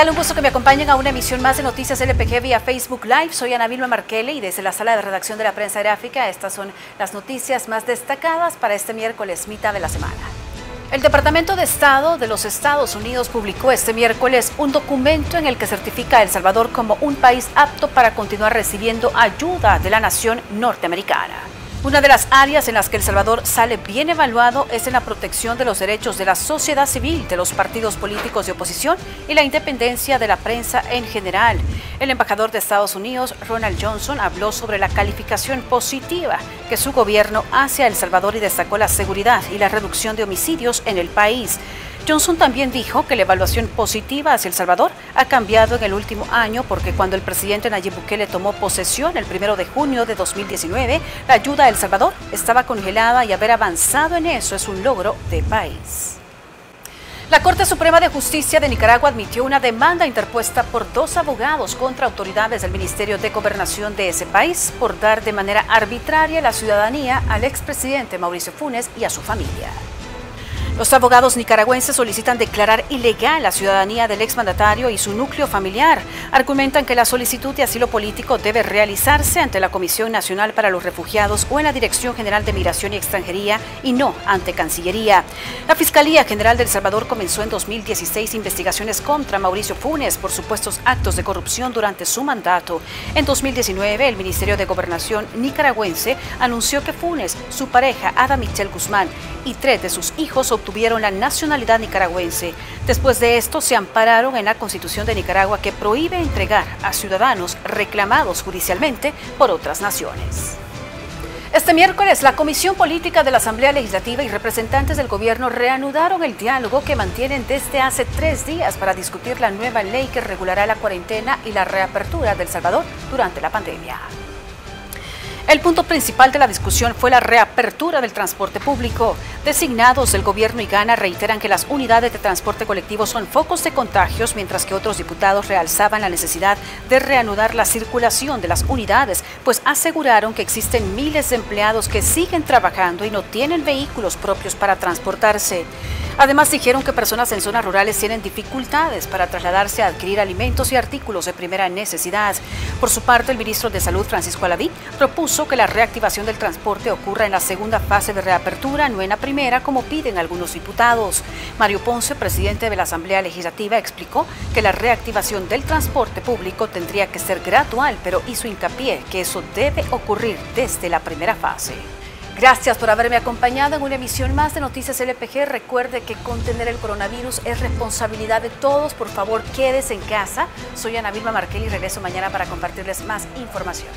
tal? Un gusto que me acompañen a una emisión más de Noticias LPG vía Facebook Live. Soy Ana Vilma Marquele y desde la sala de redacción de la prensa gráfica estas son las noticias más destacadas para este miércoles mitad de la semana. El Departamento de Estado de los Estados Unidos publicó este miércoles un documento en el que certifica a El Salvador como un país apto para continuar recibiendo ayuda de la nación norteamericana. Una de las áreas en las que El Salvador sale bien evaluado es en la protección de los derechos de la sociedad civil, de los partidos políticos de oposición y la independencia de la prensa en general. El embajador de Estados Unidos, Ronald Johnson, habló sobre la calificación positiva que su gobierno hace a El Salvador y destacó la seguridad y la reducción de homicidios en el país. Johnson también dijo que la evaluación positiva hacia El Salvador ha cambiado en el último año porque cuando el presidente Nayib Bukele tomó posesión el primero de junio de 2019, la ayuda a El Salvador estaba congelada y haber avanzado en eso es un logro de país. La Corte Suprema de Justicia de Nicaragua admitió una demanda interpuesta por dos abogados contra autoridades del Ministerio de Gobernación de ese país por dar de manera arbitraria la ciudadanía al expresidente Mauricio Funes y a su familia. Los abogados nicaragüenses solicitan declarar ilegal la ciudadanía del exmandatario y su núcleo familiar. Argumentan que la solicitud de asilo político debe realizarse ante la Comisión Nacional para los Refugiados o en la Dirección General de Migración y Extranjería y no ante Cancillería. La Fiscalía General del Salvador comenzó en 2016 investigaciones contra Mauricio Funes por supuestos actos de corrupción durante su mandato. En 2019, el Ministerio de Gobernación nicaragüense anunció que Funes, su pareja Ada Michelle Guzmán y tres de sus hijos obtuvieron la nacionalidad nicaragüense. Después de esto, se ampararon en la Constitución de Nicaragua que prohíbe entregar a ciudadanos reclamados judicialmente por otras naciones. Este miércoles, la Comisión Política de la Asamblea Legislativa y representantes del gobierno reanudaron el diálogo que mantienen desde hace tres días para discutir la nueva ley que regulará la cuarentena y la reapertura del Salvador durante la pandemia. El punto principal de la discusión fue la reapertura del transporte público. Designados del gobierno y Gana reiteran que las unidades de transporte colectivo son focos de contagios, mientras que otros diputados realzaban la necesidad de reanudar la circulación de las unidades, pues aseguraron que existen miles de empleados que siguen trabajando y no tienen vehículos propios para transportarse. Además dijeron que personas en zonas rurales tienen dificultades para trasladarse a adquirir alimentos y artículos de primera necesidad. Por su parte, el ministro de Salud, Francisco Alaví, propuso que la reactivación del transporte ocurra en la segunda fase de reapertura, no en la primera, como piden algunos diputados. Mario Ponce, presidente de la Asamblea Legislativa, explicó que la reactivación del transporte público tendría que ser gradual, pero hizo hincapié que eso debe ocurrir desde la primera fase. Gracias por haberme acompañado en una emisión más de Noticias LPG. Recuerde que contener el coronavirus es responsabilidad de todos. Por favor, quédese en casa. Soy Ana Vilma Marquel y regreso mañana para compartirles más información.